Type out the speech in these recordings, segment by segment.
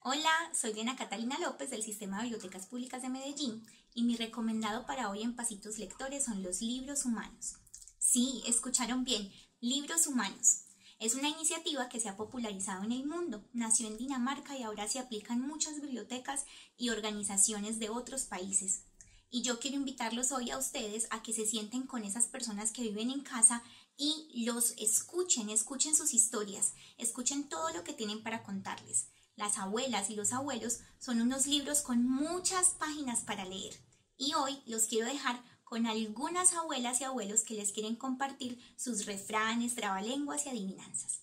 Hola, soy Diana Catalina López del Sistema de Bibliotecas Públicas de Medellín y mi recomendado para hoy en Pasitos Lectores son los libros humanos. Sí, escucharon bien, libros humanos. Es una iniciativa que se ha popularizado en el mundo, nació en Dinamarca y ahora se aplica en muchas bibliotecas y organizaciones de otros países. Y yo quiero invitarlos hoy a ustedes a que se sienten con esas personas que viven en casa y los escuchen, escuchen sus historias, escuchen todo lo que tienen para contarles. Las abuelas y los abuelos son unos libros con muchas páginas para leer. Y hoy los quiero dejar con algunas abuelas y abuelos que les quieren compartir sus refranes, trabalenguas y adivinanzas.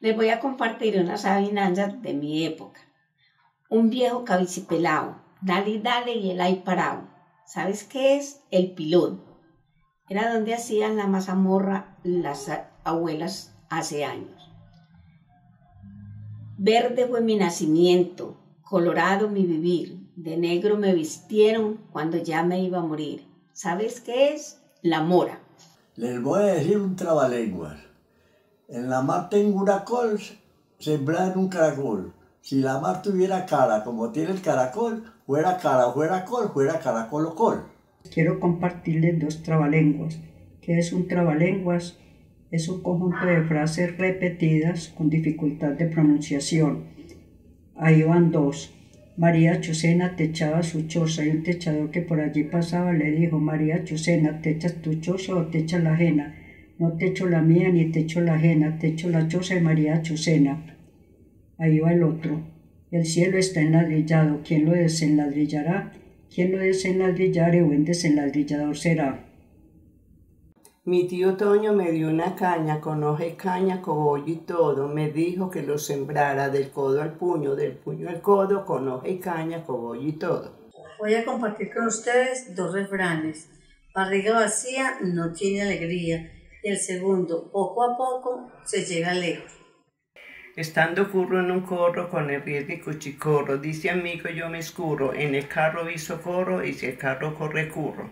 Les voy a compartir unas adivinanzas de mi época. Un viejo cabicipelado, dale dale y el hay parado. ¿Sabes qué es? El pilón. Era donde hacían la mazamorra las abuelas hace años. Verde fue mi nacimiento, colorado mi vivir, de negro me vistieron cuando ya me iba a morir. ¿Sabes qué es? La mora. Les voy a decir un trabalenguas. En la mar tengo una col sembrada en un caracol. Si la mar tuviera cara como tiene el caracol, fuera cara, fuera col, fuera caracol o col. Quiero compartirles dos trabalenguas. ¿Qué es un trabalenguas? Es un conjunto de frases repetidas con dificultad de pronunciación. Ahí van dos. María Chucena techaba su choza y un techador que por allí pasaba le dijo, María Chucena, ¿techas tu choza o techas la ajena? No techo la mía ni techo la ajena, techo la choza de María Chucena. Ahí va el otro. El cielo está enladrillado, ¿quién lo desenladrillará? ¿Quién lo desenladrillare o en desenladrillador será? Mi tío Toño me dio una caña con hoja y caña, cogollo y todo. Me dijo que lo sembrara del codo al puño, del puño al codo, con hoja y caña, cogollo y todo. Voy a compartir con ustedes dos refranes. Barriga vacía no tiene alegría. Y el segundo, poco a poco se llega lejos. Estando curro en un corro con el riesgo y cuchicorro, dice amigo yo me escurro, en el carro vi socorro y si el carro corre curro.